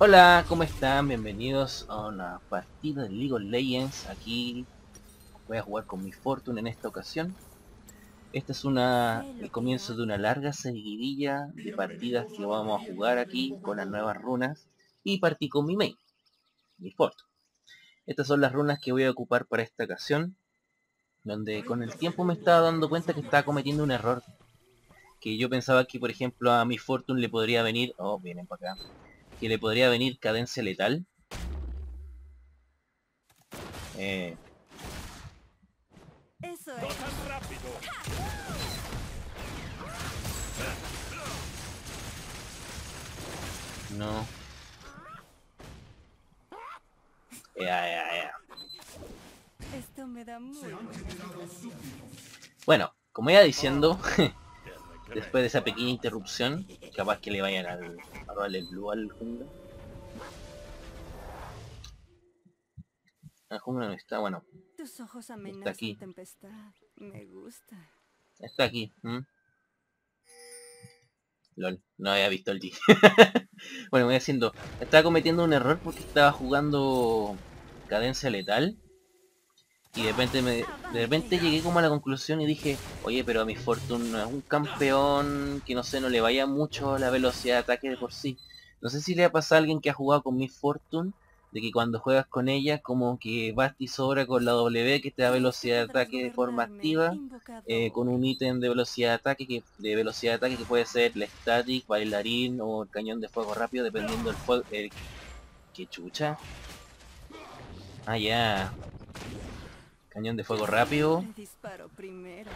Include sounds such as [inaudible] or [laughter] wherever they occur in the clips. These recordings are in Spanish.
Hola, ¿cómo están? Bienvenidos a una partida de League of Legends. Aquí voy a jugar con mi Fortune en esta ocasión. Este es una, el comienzo de una larga seguidilla de partidas que vamos a jugar aquí con las nuevas runas. Y partí con mi main, mi Fortune. Estas son las runas que voy a ocupar para esta ocasión. Donde con el tiempo me estaba dando cuenta que estaba cometiendo un error. Que yo pensaba que por ejemplo a mi Fortune le podría venir... Oh, vienen para acá que le podría venir cadencia letal. Eh. Eso es. No. Ya, ya, ya. Esto me da muy Bueno, como iba diciendo, [laughs] después de esa pequeña interrupción, capaz que le vayan al, robarle el blue al jungla. El jungla no está, bueno, Tus ojos amenazan aquí. tempestad. Me gusta. está aquí. ¿m? Lol, no había visto el G. [laughs] bueno, voy haciendo. Estaba cometiendo un error porque estaba jugando cadencia letal. Y de repente me, de repente llegué como a la conclusión y dije, oye, pero a mi Fortune no es un campeón que no sé, no le vaya mucho la velocidad de ataque de por sí. No sé si le ha pasado a alguien que ha jugado con mi Fortune, de que cuando juegas con ella, como que basta y sobra con la W que te da velocidad de ataque de forma activa, eh, con un ítem de velocidad de ataque que de velocidad de ataque que puede ser el static, bailarín o el cañón de fuego rápido dependiendo del fuego. El... ¿Qué chucha? Ah ya. Cañón de fuego rápido. Le disparo primero.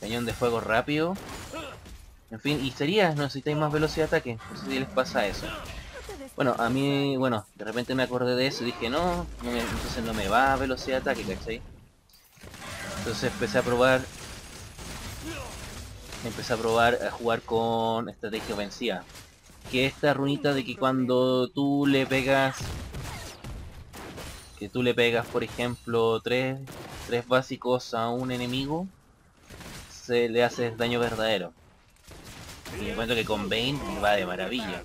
Cañón de fuego rápido. En fin, y sería, no necesitáis más velocidad de ataque. No sé si les pasa eso. Bueno, a mí, bueno, de repente me acordé de eso y dije, no, no me- entonces no me va a velocidad de ataque, ¿cachai? Entonces empecé a probar, empecé a probar a jugar con estrategia ofensiva. Que esta runita de que cuando tú le pegas, que tú le pegas, por ejemplo, tres, tres básicos a un enemigo, se le hace daño verdadero. Y encuentro que con Bane va de maravilla.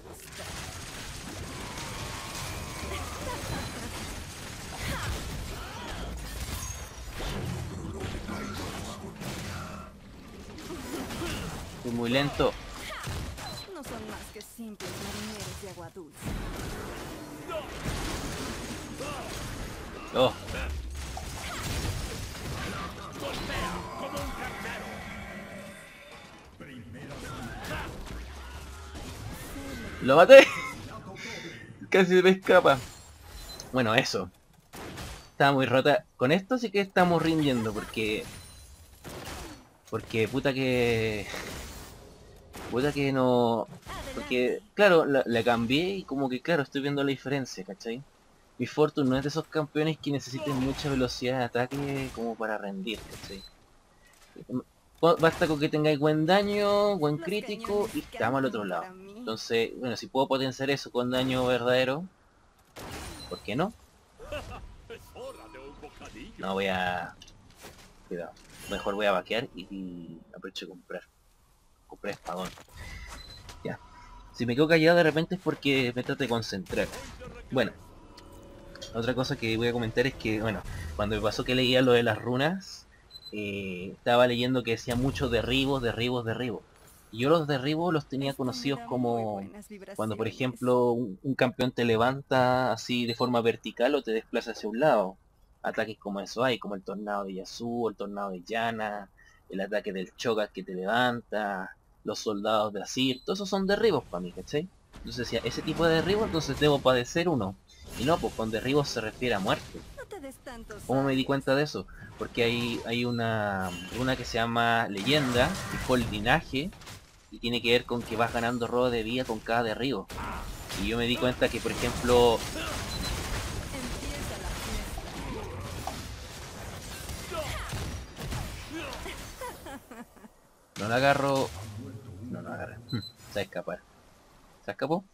Fui muy lento. No son más que simples marineros de agua dulce. Oh. ¡Lo maté! [laughs] Casi me escapa. Bueno, eso. Estaba muy rota. Con esto sí que estamos rindiendo porque... Porque puta que... Puta que no... Porque, claro, la, la cambié y como que, claro, estoy viendo la diferencia, ¿cachai? Mi Fortune no es de esos campeones que necesiten mucha velocidad de ataque como para rendir, ¿cachai? Ba- Basta con que tengáis buen daño, buen crítico y estamos al otro lado. Entonces, bueno, si puedo potenciar eso con daño verdadero, ¿por qué no? No voy a... Cuidado. Mejor voy a vaquear y, y aprovecho de comprar. Compré espadón. Ya. Si me quedo callado de repente es porque me trato de concentrar. Bueno. Otra cosa que voy a comentar es que, bueno, cuando me pasó que leía lo de las runas, eh, estaba leyendo que decía muchos derribos, derribos, derribos. Y yo los derribos los tenía conocidos como cuando por ejemplo un, un campeón te levanta así de forma vertical o te desplaza hacia un lado. Ataques como eso hay, como el tornado de Yasuo, el tornado de Yana, el ataque del Cho'Gath que te levanta, los soldados de Asir, todos esos son derribos para mí, ¿cachai? Entonces decía, ese tipo de derribos entonces debo padecer uno. Y no, pues con derribos se refiere a muerte. ¿Cómo me di cuenta de eso? Porque hay, hay una, una que se llama leyenda, que fue el linaje, y tiene que ver con que vas ganando robo de vida con cada derribo. Y yo me di cuenta que, por ejemplo, no la agarro... a escapar. ¿Se escapó? [laughs]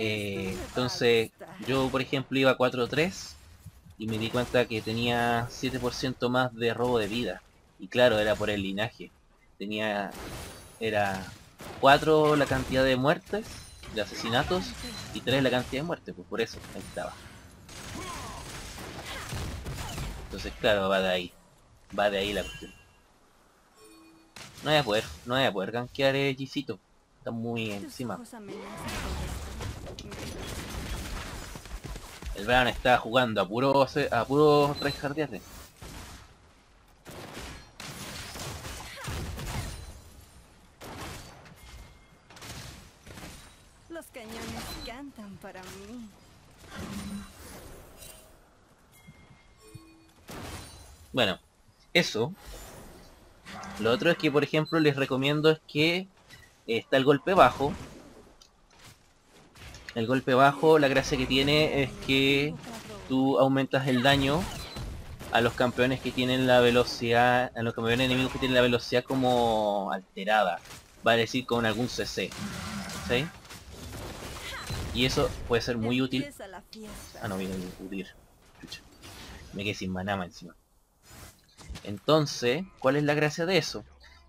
Eh, entonces, yo por ejemplo iba 4-3 y me di cuenta que tenía 7% más de robo de vida. Y claro, era por el linaje. Tenía... Era 4 la cantidad de muertes, de asesinatos, y 3 la cantidad de muertes, pues por eso, ahí estaba. Entonces claro, va de ahí. Va de ahí la cuestión. No voy a poder, no voy a poder gankear el Gisito. Está muy encima. El Bran está jugando a puro a puro. Los cañones cantan para mí. Bueno, eso. Lo otro es que, por ejemplo, les recomiendo es que está el golpe bajo, el golpe bajo, la gracia que tiene es que tú aumentas el daño a los campeones que tienen la velocidad, a los campeones enemigos que tienen la velocidad como alterada, va a decir con algún CC. ¿Sí? Y eso puede ser muy útil. Ah, no, viene a. Me quedé sin manama encima. Entonces, ¿cuál es la gracia de eso?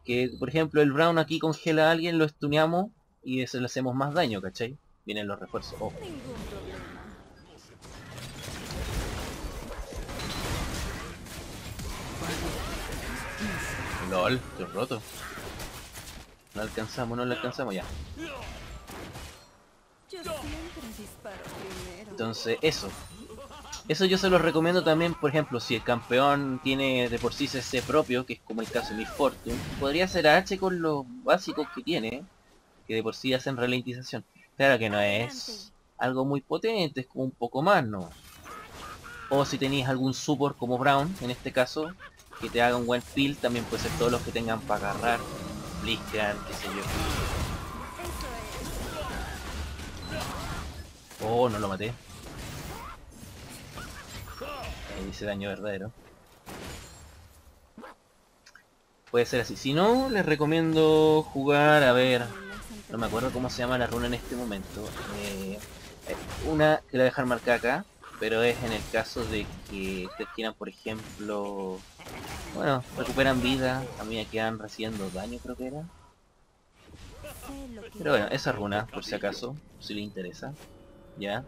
Que, por ejemplo, el Brown aquí congela a alguien, lo estuneamos y le hacemos más daño, ¿cachai? Vienen los refuerzos. Oh. LOL, estoy roto. No alcanzamos, no lo alcanzamos ya. Entonces, eso. Eso yo se los recomiendo también, por ejemplo, si el campeón tiene de por sí CC propio, que es como el caso de Miss Fortune, podría ser H con los básicos que tiene, que de por sí hacen ralentización. Claro que no es algo muy potente, es como un poco más, ¿no? O si tenéis algún support como Brown, en este caso, que te haga un buen fill, también puede ser todos los que tengan para agarrar, Blitzcrank, qué sé yo. Oh, no lo maté. Dice daño verdadero. Puede ser así. Si no, les recomiendo jugar, a ver, no me acuerdo cómo se llama la runa en este momento. Eh, una que la voy a dejar marcada acá, pero es en el caso de que ustedes quieran, por ejemplo, bueno, recuperan vida, a mí me quedan recibiendo daño, creo que era. Pero bueno, esa runa, por si acaso, si le interesa, ya.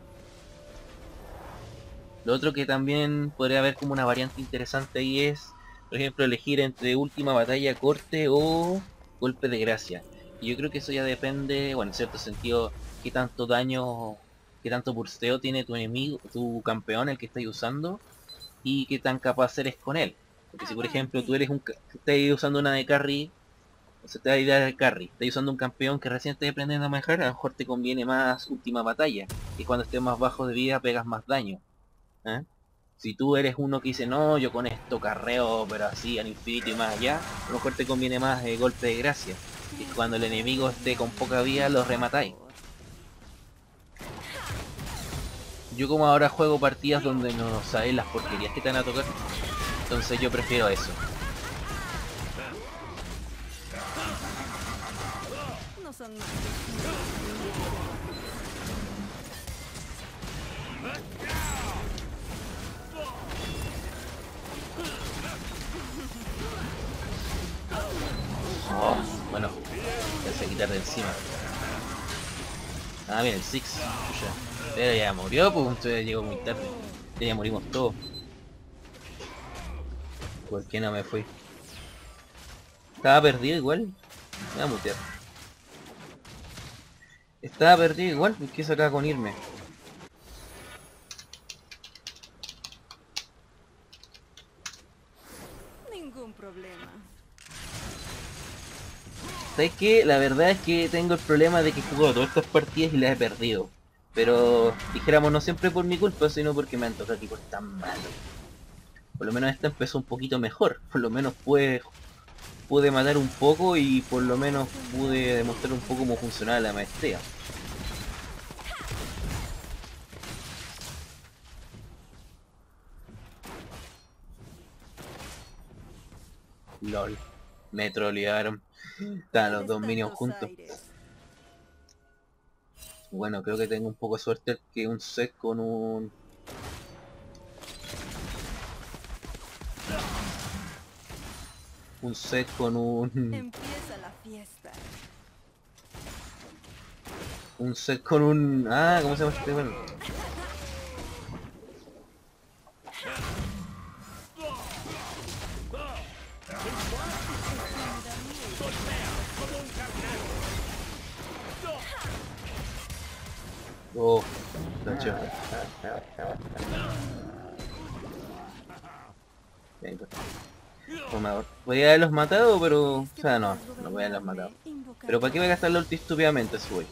Lo otro que también podría haber como una variante interesante ahí es, por ejemplo, elegir entre última batalla corte o golpe de gracia. Y yo creo que eso ya depende, bueno, en cierto sentido, qué tanto daño, qué tanto bursteo tiene tu enemigo, tu campeón, el que estáis usando, y qué tan capaz eres con él. Porque si por ejemplo tú eres un estás usando una de carry, o sea, te da idea de carry, estás usando un campeón que recién te aprendiendo a manejar, a lo mejor te conviene más última batalla, y cuando estés más bajo de vida pegas más daño. ¿Eh? Si tú eres uno que dice, no, yo con esto carreo, pero así al infinito y más allá, a lo mejor te conviene más el golpe de gracia. Y cuando el enemigo esté con poca vida, lo rematáis. Yo como ahora juego partidas donde no sabéis las porquerías que te van a tocar, entonces yo prefiero eso. Bueno, de encima. Ah, bien, el Six. Pero ya murió, pues entonces llegó muy tarde. Ya morimos todos. ¿Por qué no me fui? Estaba perdido igual. Me voy a mutear. Estaba perdido igual, ¿qué acá con irme? Ningún problema. ¿Sabes qué? La verdad es que tengo el problema de que jugado todas estas partidas y las he perdido. Pero dijéramos no siempre por mi culpa, sino porque me han tocado equipos tan malos. Por lo menos esta empezó un poquito mejor. Por lo menos pude, pude matar un poco y por lo menos pude demostrar un poco cómo funcionaba la maestría. LOL. Me trolearon. Estaban los dos minions juntos. Bueno, creo que tengo un poco de suerte que un set con un... Un set con un... Empieza la fiesta. Un set con un... Ah, ¿cómo se llama este? Bueno. Oh, pues. Pues me- Podría haberlos matado, pero... O sea, no, no voy a haberlos matado. Pero ¿para qué voy a gastar la ulti estúpidamente si voy?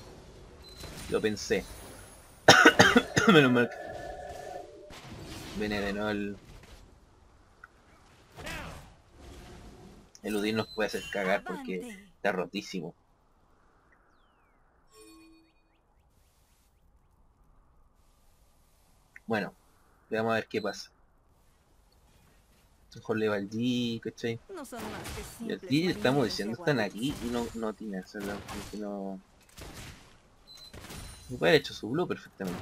Lo pensé. [coughs] Menos mal. Viene de nuevo el... El Udin nos puede hacer cagar porque está rotísimo. Bueno, vamos a ver qué pasa. Mejor le va el G, ¿cachai? No son más que Y simples G estamos diciendo están aquí y no, no tienen, o no, no... Puede haber hecho su blue perfectamente.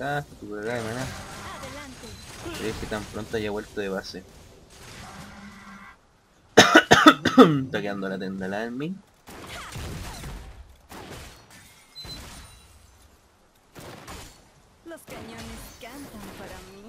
Ah, tu de maná. ¿Crees que tan pronto haya vuelto de base? [coughs] Está quedando la tenda la admin. Los cañones cantan para mí.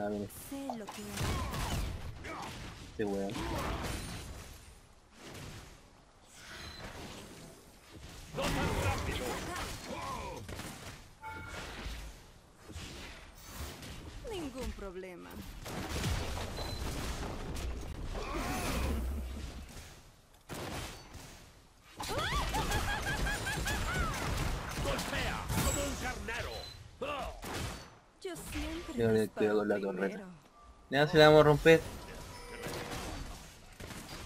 Ah, Sé lo que este weón. Ningún problema. Yo siempre Yo le pego con la torreta. Ya se la vamos a romper.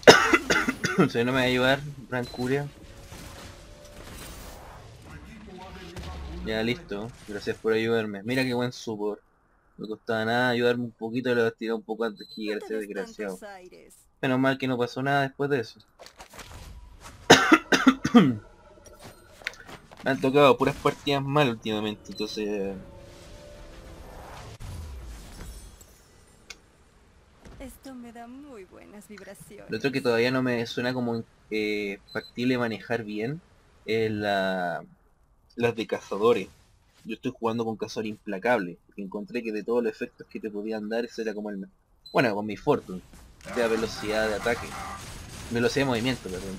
[coughs] Si no me va a ayudar, Rancuria. Ya listo, gracias por ayudarme. Mira qué buen support. No costaba nada ayudarme un poquito, lo tirado un poco antes que des desgraciado. Menos mal que no pasó nada después de eso. [coughs] [coughs] Me han tocado puras partidas mal últimamente, entonces... buenas vibraciones. Lo otro que todavía no me suena como eh, factible manejar bien es la, las de cazadores. Yo estoy jugando con cazador implacable, porque encontré que de todos los efectos que te podían dar, ese era como el... Bueno, con mi Fortune, de velocidad de ataque. Velocidad de movimiento, perdón.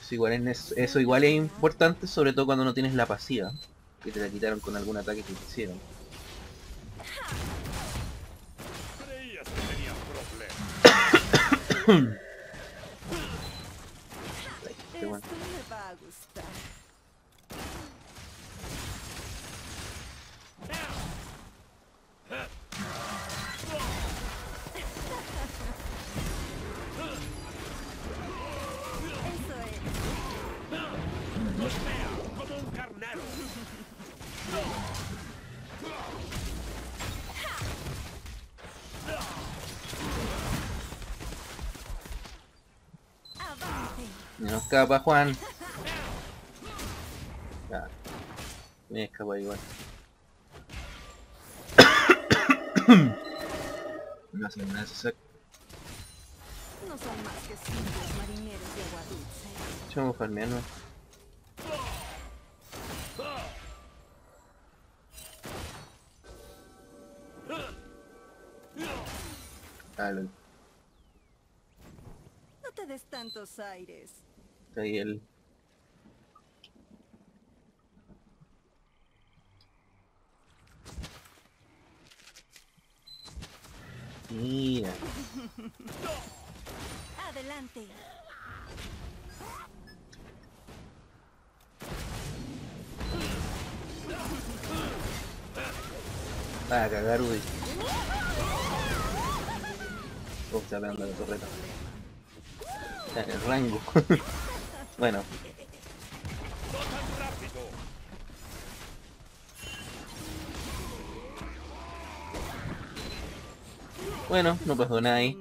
Eso igual, es, eso igual es importante, sobre todo cuando no tienes la pasiva, que te la quitaron con algún ataque que te hicieron. Hmm. Aí, escapa Juan. Ya. Me escapa igual. [coughs] no hace nada ese. No son más que simples marineros de agua dulce. Farmear, ¿no? Ah, lol. No te des tantos aires. Está ahí el... Mira. Adelante. Va a cagar, Udi. Oh, pegando la torreta. Está en el rango. [laughs] bueno, bueno, no pasó nada ahí.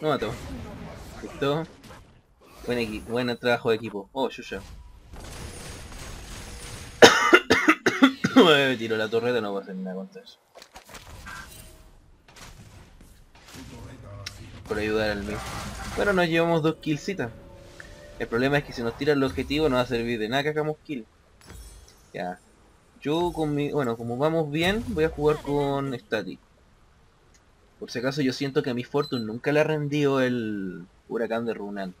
No mató. Listo. Buen, buen trabajo de equipo. Oh, Yuya. [coughs] Me tiro la torreta, no puedo hacer nada contra eso. Por ayudar al mío. Bueno, nos llevamos dos killcitas. El problema es que si nos tiran el objetivo no va a servir de nada que hagamos kill. Ya. Yo con mi... Bueno, como vamos bien, voy a jugar con Static. Por si acaso yo siento que a mi Fortune nunca le ha rendido el huracán de Runan.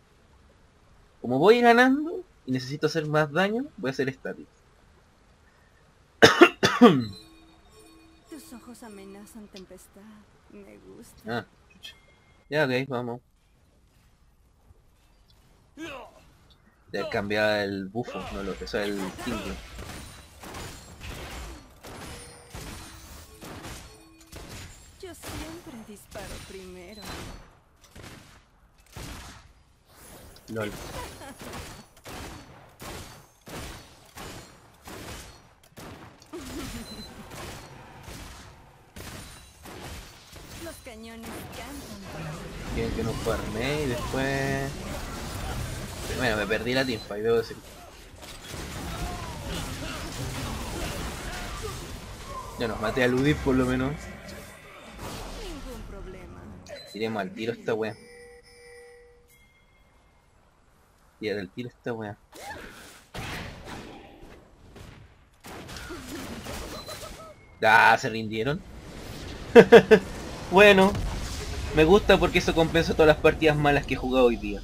Como voy ganando y necesito hacer más daño, voy a hacer Static. [coughs] Tus ojos amenazan tempestad. Me gusta. Ah, chucha. ya ok, vamos. Debe cambiar el bufo, no lo que sea el timbre. Yo siempre disparo primero. LOL. Los cañones cantan. Quieren que no farme y después... Bueno, me perdí la teamfight, debo decir. Ya nos maté a Ludis por lo menos. Ningún problema. Tiremos al tiro esta wea. Al tiro esta wea. Ah, se rindieron. [laughs] bueno, me gusta porque eso compensa todas las partidas malas que he jugado hoy día.